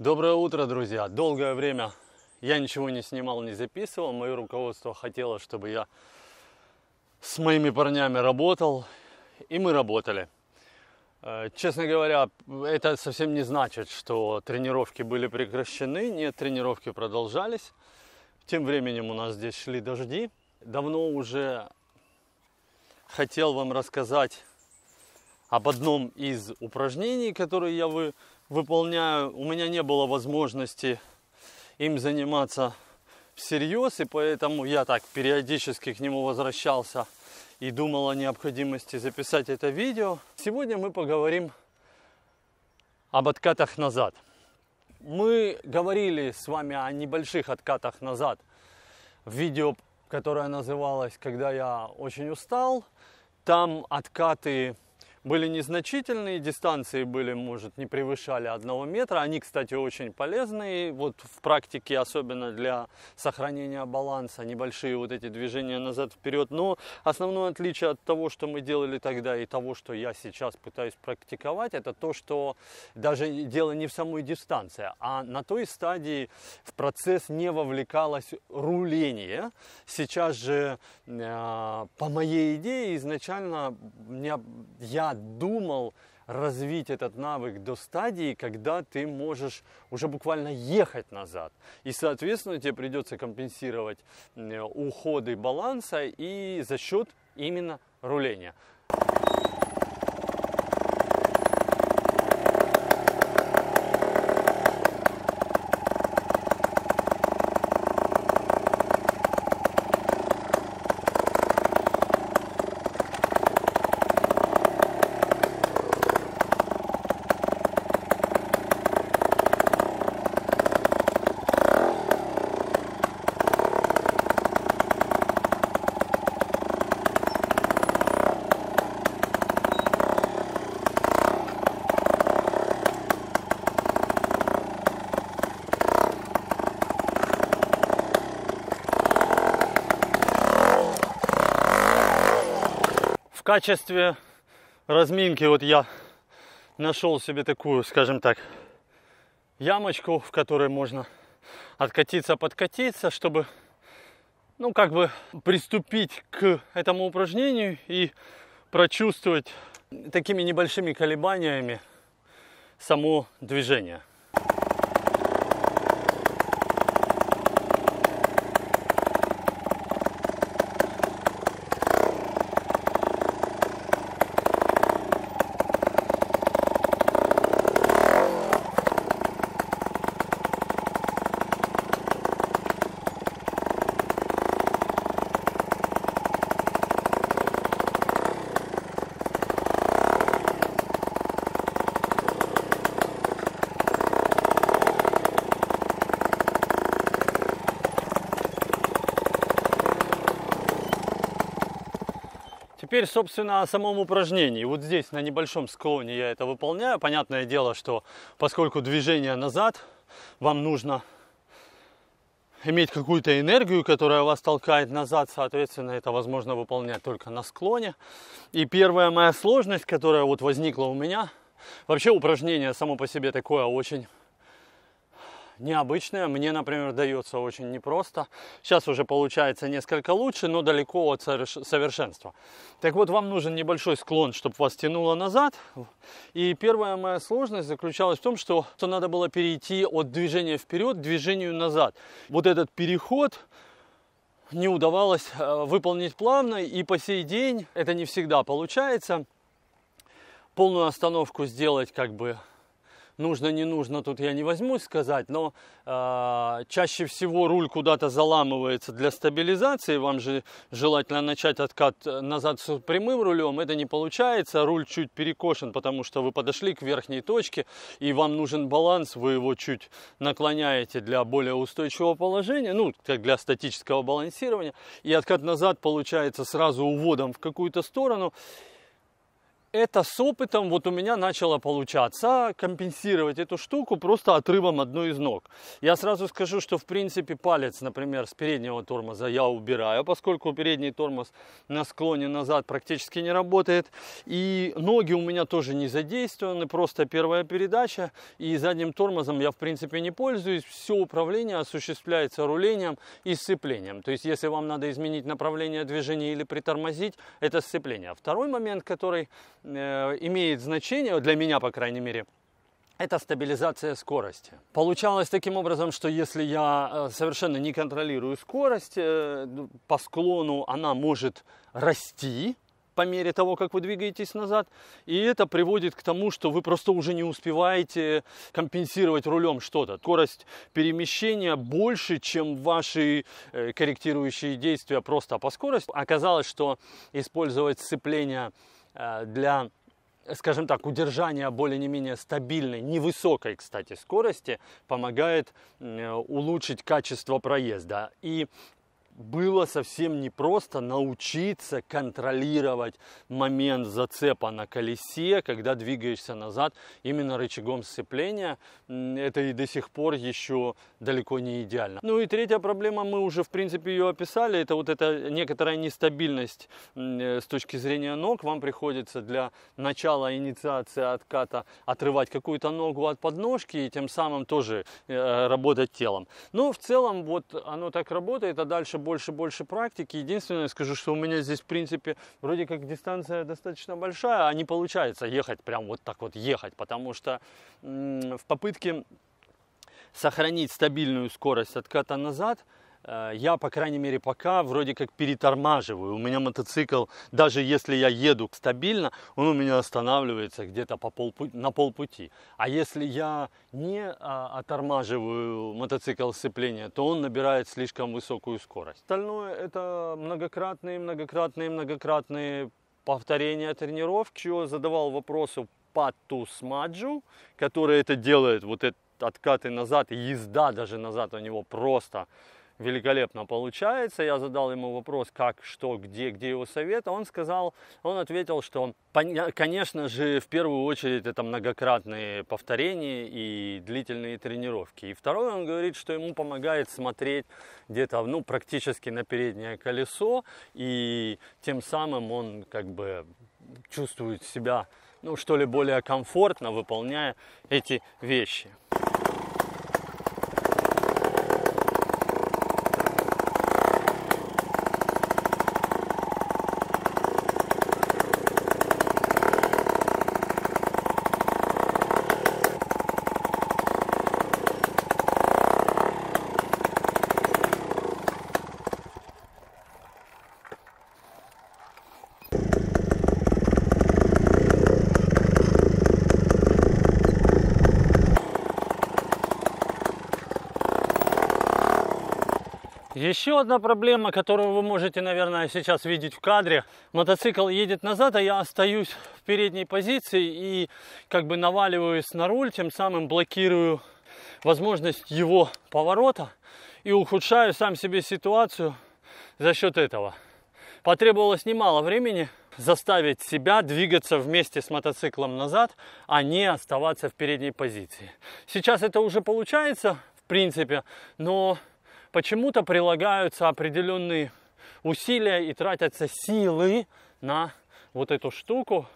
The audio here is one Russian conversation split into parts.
Доброе утро, друзья! Долгое время я ничего не снимал, не записывал. Мое руководство хотело, чтобы я с моими парнями работал, и мы работали. Э, честно говоря, это совсем не значит, что тренировки были прекращены. Нет, тренировки продолжались. Тем временем у нас здесь шли дожди. Давно уже хотел вам рассказать об одном из упражнений, которые я вы, выполняю. У меня не было возможности им заниматься всерьез, и поэтому я так периодически к нему возвращался и думал о необходимости записать это видео. Сегодня мы поговорим об откатах назад. Мы говорили с вами о небольших откатах назад в видео, которое называлось «Когда я очень устал». Там откаты были незначительные, дистанции были, может, не превышали одного метра. Они, кстати, очень полезные вот в практике, особенно для сохранения баланса, небольшие вот эти движения назад-вперед. Но основное отличие от того, что мы делали тогда и того, что я сейчас пытаюсь практиковать, это то, что даже дело не в самой дистанции, а на той стадии в процесс не вовлекалось руление. Сейчас же, э, по моей идее, изначально я думал развить этот навык до стадии, когда ты можешь уже буквально ехать назад. И, соответственно, тебе придется компенсировать уходы баланса и за счет именно руления. Качестве разминки вот я нашел себе такую, скажем так, ямочку, в которой можно откатиться, подкатиться, чтобы, ну, как бы приступить к этому упражнению и прочувствовать такими небольшими колебаниями само движение. Теперь, собственно, о самом упражнении. Вот здесь, на небольшом склоне я это выполняю. Понятное дело, что поскольку движение назад, вам нужно иметь какую-то энергию, которая вас толкает назад, соответственно, это возможно выполнять только на склоне. И первая моя сложность, которая вот возникла у меня, вообще упражнение само по себе такое очень необычное. Мне, например, дается очень непросто. Сейчас уже получается несколько лучше, но далеко от совершенства. Так вот, вам нужен небольшой склон, чтобы вас тянуло назад. И первая моя сложность заключалась в том, что, что надо было перейти от движения вперед к движению назад. Вот этот переход не удавалось э, выполнить плавно, и по сей день это не всегда получается. Полную остановку сделать как бы нужно, не нужно, тут я не возьмусь сказать, но э, чаще всего руль куда-то заламывается для стабилизации, вам же желательно начать откат назад с прямым рулем, это не получается, руль чуть перекошен, потому что вы подошли к верхней точке, и вам нужен баланс, вы его чуть наклоняете для более устойчивого положения, ну, как для статического балансирования, и откат назад получается сразу уводом в какую-то сторону, это с опытом вот у меня начало получаться компенсировать эту штуку просто отрывом одной из ног. Я сразу скажу, что в принципе палец, например, с переднего тормоза я убираю, поскольку передний тормоз на склоне назад практически не работает. И ноги у меня тоже не задействованы, просто первая передача. И задним тормозом я в принципе не пользуюсь. Все управление осуществляется рулением и сцеплением. То есть если вам надо изменить направление движения или притормозить, это сцепление. Второй момент, который имеет значение, для меня, по крайней мере, это стабилизация скорости. Получалось таким образом, что если я э, совершенно не контролирую скорость, э, по склону она может расти, по мере того, как вы двигаетесь назад. И это приводит к тому, что вы просто уже не успеваете компенсировать рулем что-то. Скорость перемещения больше, чем ваши корректирующие действия просто по скорости. Оказалось, что использовать сцепление Э, для скажем так, удержания более-менее стабильной, невысокой, кстати, скорости помогает улучшить качество проезда. И было совсем непросто научиться контролировать момент зацепа на колесе, когда двигаешься назад именно рычагом сцепления. Это и до сих пор еще далеко не идеально. Ну и третья проблема, мы уже в принципе ее описали, это вот эта некоторая нестабильность э, с точки зрения ног. Вам приходится для начала инициации отката отрывать какую-то ногу от подножки и тем самым тоже э, работать телом. Но в целом вот оно так работает, а дальше больше больше практики. Единственное, скажу, что у меня здесь, в принципе, вроде как дистанция достаточно большая, а не получается ехать прям вот так вот ехать, потому что в попытке сохранить стабильную скорость отката назад – я, по крайней мере, пока вроде как перетормаживаю. У меня мотоцикл, даже если я еду стабильно, он у меня останавливается где-то по полпути, на полпути. А если я не а, отормаживаю мотоцикл сцепления, то он набирает слишком высокую скорость. Остальное это многократные, многократные, многократные повторения тренировки. Чего задавал вопросы по Тусмаджу, который это делает, вот этот откаты назад, езда даже назад у него просто великолепно получается. Я задал ему вопрос, как, что, где, где его совет. Он сказал, он ответил, что, конечно же, в первую очередь это многократные повторения и длительные тренировки. И второе, он говорит, что ему помогает смотреть где-то, ну, практически на переднее колесо, и тем самым он как бы чувствует себя, ну, что ли, более комфортно, выполняя эти вещи. Еще одна проблема, которую вы можете, наверное, сейчас видеть в кадре. Мотоцикл едет назад, а я остаюсь в передней позиции и как бы наваливаюсь на руль, тем самым блокирую возможность его поворота и ухудшаю сам себе ситуацию за счет этого. Потребовалось немало времени заставить себя двигаться вместе с мотоциклом назад, а не оставаться в передней позиции. Сейчас это уже получается, в принципе, но почему-то прилагаются определенные усилия и тратятся силы на вот эту штуку.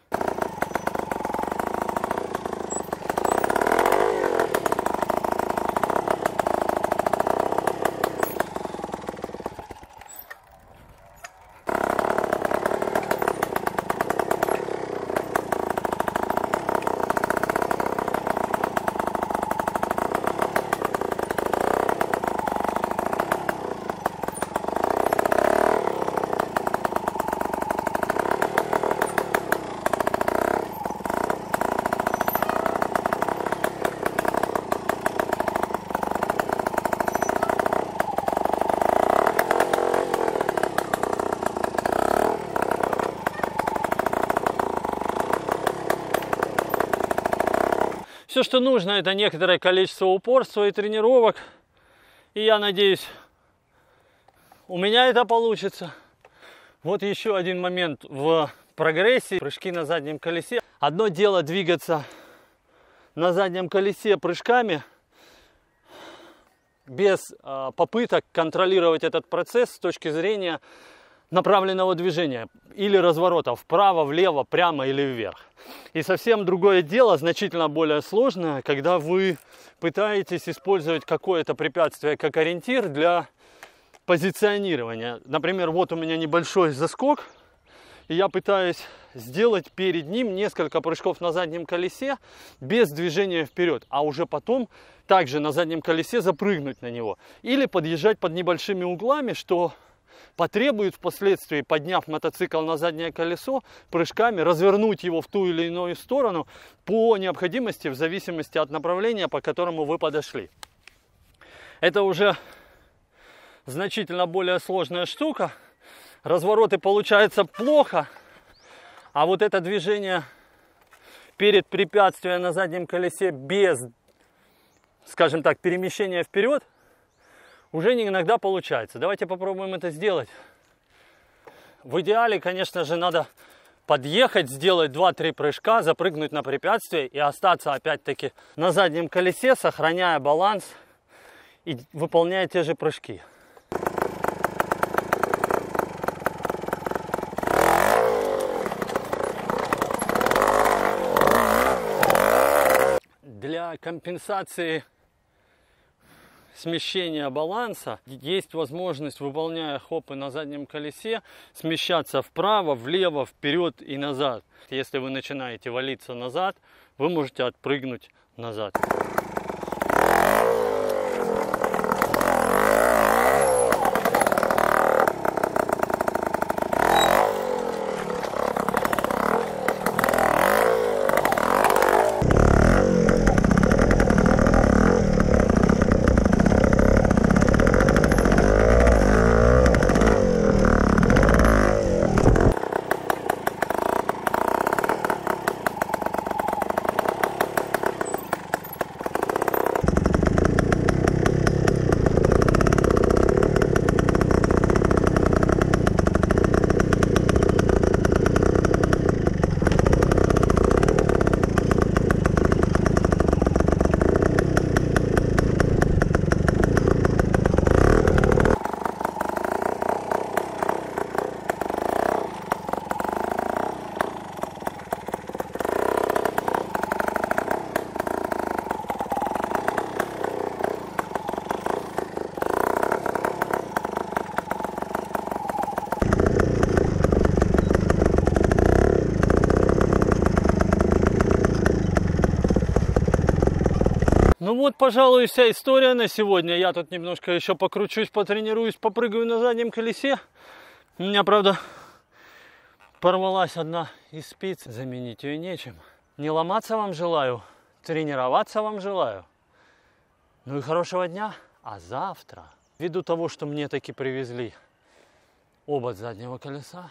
Все, что нужно, это некоторое количество упорства и тренировок. И я надеюсь, у меня это получится. Вот еще один момент в прогрессии, прыжки на заднем колесе. Одно дело двигаться на заднем колесе прыжками без э, попыток контролировать этот процесс с точки зрения направленного движения или разворота вправо, влево, прямо или вверх. И совсем другое дело, значительно более сложное, когда вы пытаетесь использовать какое-то препятствие как ориентир для позиционирования. Например, вот у меня небольшой заскок, и я пытаюсь сделать перед ним несколько прыжков на заднем колесе без движения вперед, а уже потом также на заднем колесе запрыгнуть на него. Или подъезжать под небольшими углами, что потребует впоследствии, подняв мотоцикл на заднее колесо, прыжками развернуть его в ту или иную сторону по необходимости, в зависимости от направления, по которому вы подошли. Это уже значительно более сложная штука. Развороты получаются плохо, а вот это движение перед препятствием на заднем колесе без, скажем так, перемещения вперед – уже не иногда получается. Давайте попробуем это сделать. В идеале, конечно же, надо подъехать, сделать 2-3 прыжка, запрыгнуть на препятствие и остаться опять-таки на заднем колесе, сохраняя баланс и выполняя те же прыжки. Для компенсации смещения баланса, есть возможность, выполняя хопы на заднем колесе, смещаться вправо, влево, вперед и назад. Если вы начинаете валиться назад, вы можете отпрыгнуть назад. Вот, пожалуй, вся история на сегодня. Я тут немножко еще покручусь, потренируюсь, попрыгаю на заднем колесе. У меня, правда, порвалась одна из спиц. Заменить ее нечем. Не ломаться вам желаю, тренироваться вам желаю. Ну и хорошего дня. А завтра, ввиду того, что мне таки привезли обод заднего колеса,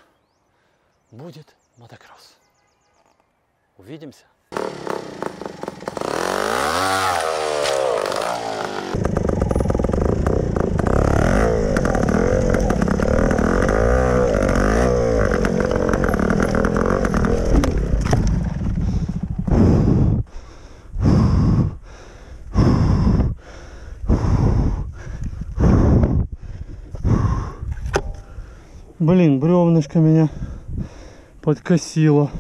будет мотокросс. Увидимся. Блин, бревнышко меня подкосило.